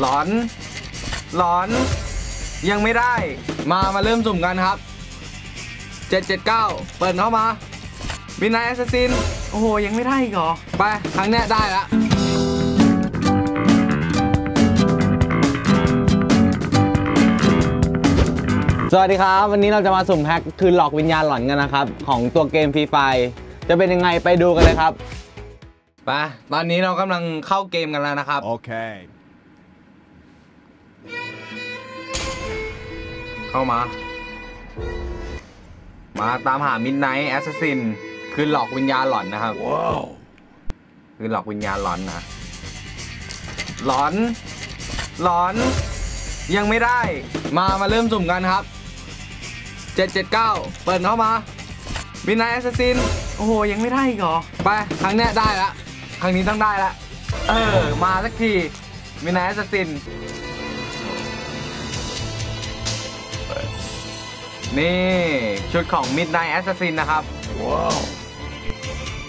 หลอน หลอน ยังไม่ได้ มามาเริ่มสุ่มกันครับ 779 เปิดเข้ามา Midnight Assassin โอ้โห ยังไม่ได้อีกเหรอ ไป ครั้งนี้ได้ละสวัสดีครับ วันนี้เราจะมาสุ่มแพ็คคืนหลอกวิญญาณหลอนกันนะครับ ของตัวเกม Free Fire จะเป็นยังไงไปดูกันเลยครับ ไป ตอนนี้เรากำลังเข้าเกมกันแล้วนะครับ Okay. เข้ามา มาตามหา Midnight Assassin คืนหลอกวิญญาณหลอนนะครับ Whoa. คืนหลอกวิญญาณหลอนนะหลอน หลอน ยังไม่ได้ มามาเริ่มสุ่มกันครับ 779 เปิดเข้ามาMidnight Assassin โอ้โห ยังไม่ได้อีกเหรอ ไป ครั้งเนี้ยได้ละ ครั้งนี้ต้องได้ละ เออ มาสักที Midnight Assassin นี่ ชุดของ Midnight Assassin นะครับ Whoa.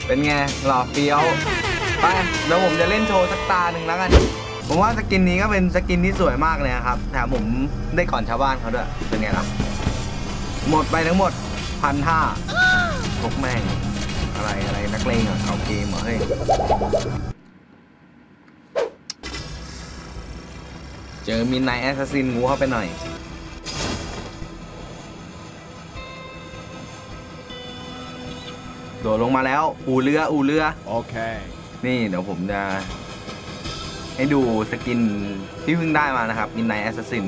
เป็นไง หล่อเฟี้ยว ไปเดี๋ยวผมจะเล่นโชว์สักตาหนึ่งแล้วกัน ผมว่าสกินนี้ก็เป็นสกินที่สวยมากเลยนะครับแถมผมได้ก่อนชาวบ้านเขาด้วย เป็นไงล่ะหมดไปทั้งหมดพันห้าพกแม่ง อะไรอะไรนักเลงเหรอเขาเกมเหรอเฮ้ยเจอมินไนแอสซัสซินงูเข้าไปหน่อย โดดลงมาแล้ว อูเรือ อูเรือ Okay. นี่เดี๋ยวผมจะ ให้ดูสกินที่เพิ่งได้มานะครับ Midnight Assassin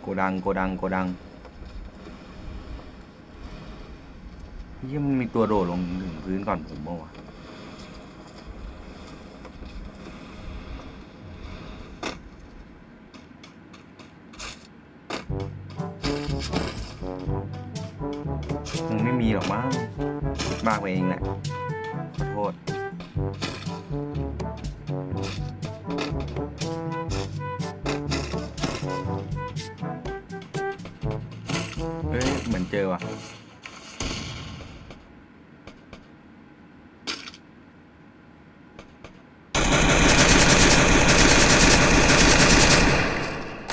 โกดัง โกดัง โกดังเยี่ยมันมีตัวโดดลงถึงพื้นก่อนผมบ้าวะ คงไม่มีหรอกมั้งมาไปเองแหละ ขอโทษ เฮ้ย เหมือนเจอว่ะ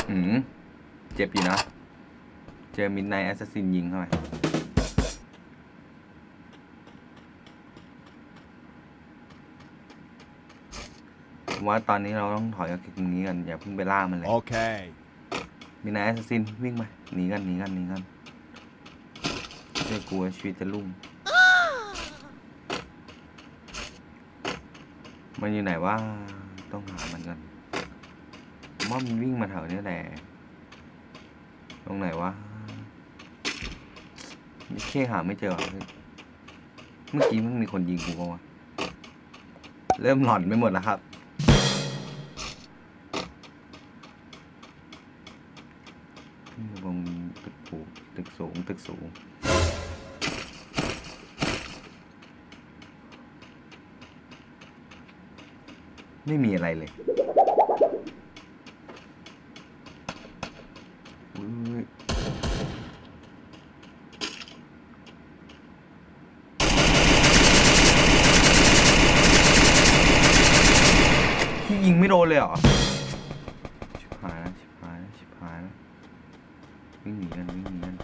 อืมเจ็บอยู่นะ เจอ Midnight Assassin ยิงเข้าไปผมว่าตอนนี้เราต้องถอยออกจากตรงนี้กัน อย่าเพิ่งไปล่ามันเลย Okay. Midnight Assassin วิ่งไปหนีกันหนีกันหนีกันเชื่อกลัวชีวิตจะลุ่งมันอยู่ไหนว่าต้องหามันกันผมว่ามันวิ่งมาแถวนี้แหละ ตรงไหนวะ นี่แค่หาไม่เจอเหรอเฮ้ยเมื่อกี้มันมีคนยิงกูปะวะเริ่มหลอนไปหมดแล้วครับ บงตึกสูงตึกสูงตึกสูงไม่มีอะไรเลยอุ๊ยพี่ยิง ไม่โดนเลยเหรอ ชิบหายแล้วชิบหายแล้วชิบหายแล้ววิ่งหนีกันวิ่งหนีกัน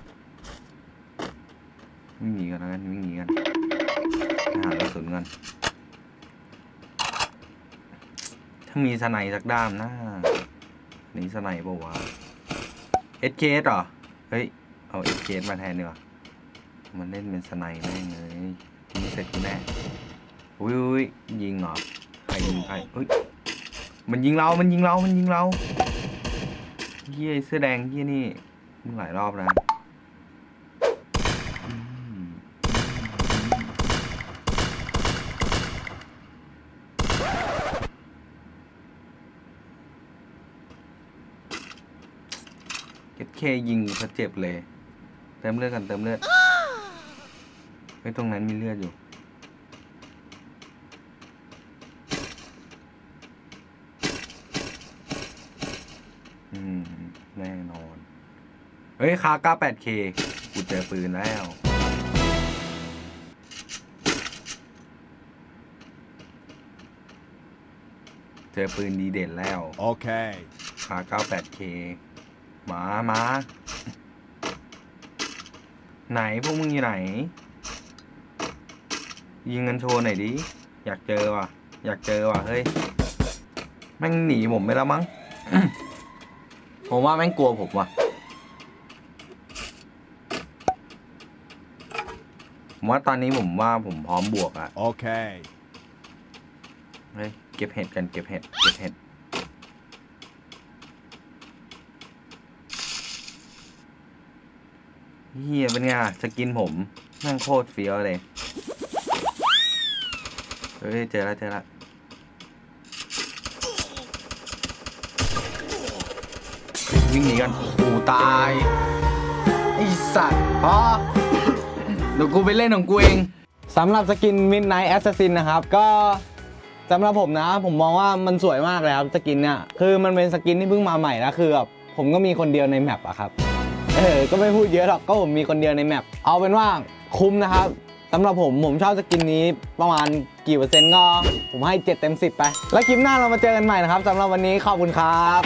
วิ่งหนีกันแล้วกันวิ่งหนีกันหากระสุนกันถ้ามี snipe สักด้ามนะนี่ snipe ปะวะ SKS เหรอ เฮ้ย เอา SKS มาแทนดีกว่า มันเล่นเป็น snipe แม่งเลยมีเสร็จกูแน่อุ้ยยิงเหรอใครยิงใครเฮ้ย มันยิงเรา มันยิงเรา มันยิงเราเฮียเสื้อแดงเฮียนี่มึงหลายรอบนะอืมเก็บเคยิงซะเจ็บเลย เติมเลือดกันเติมเลือดเฮ้ยตรงนั้นมีเลือดอยู่ แน่นอน เฮ้ยคา 98K กูเจอปืนแล้ว เจอปืนดีเด่นแล้ว Okay. ขา 98K มา มา ไหน พวกมึงอยู่ไหน ยิงกันโชว์หน่อยดิ อยากเจอว่ะ อยากเจอว่ะ เฮ้ย แม่งหนีผมไปแล้วมั้ง ผมว่าแม่งกลัวผมว่ะผมว่าตอนนี้ผมว่าผมพร้อมบวกอะ Okay. เฮ้ยเก็บเห็ดกันเก็บเห็ดเก็บเห็ด เฮียเป็นไงอะสกินผมแม่งโคตรเฟี้ยวเลย เฮ้ย เจอแล้วเจอแล้ว วิ่งหนีกันโอ้ตายไอสัตว์พอเดี๋ยวกูไปเล่นของกูเองสำหรับสกิน Midnight Assassin นะครับ ก็สำหรับผมนะ ผมมองว่ามันสวยมากเลยครับสกินเนี่ยคือมันเป็นสกินที่เพิ่งมาใหม่นะคือแบบผมก็มีคนเดียวใน map อะครับเออก็ไม่พูดเยอะหรอกก็ผมมีคนเดียวใน map เอาเป็นว่าคุ้มนะครับสำหรับผมผมชอบสกินนี้ประมาณกี่เปอร์เซ็นต์ก็ผมให้ 7 เต็ม 10 ไป แล้วคลิปหน้าเรามาเจอกันใหม่นะครับสำหรับวันนี้ขอบคุณครับ